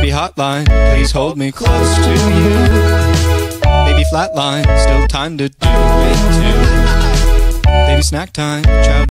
Baby hotline, please hold me close to you. Baby flatline, still time to do it too. Baby snack time, child.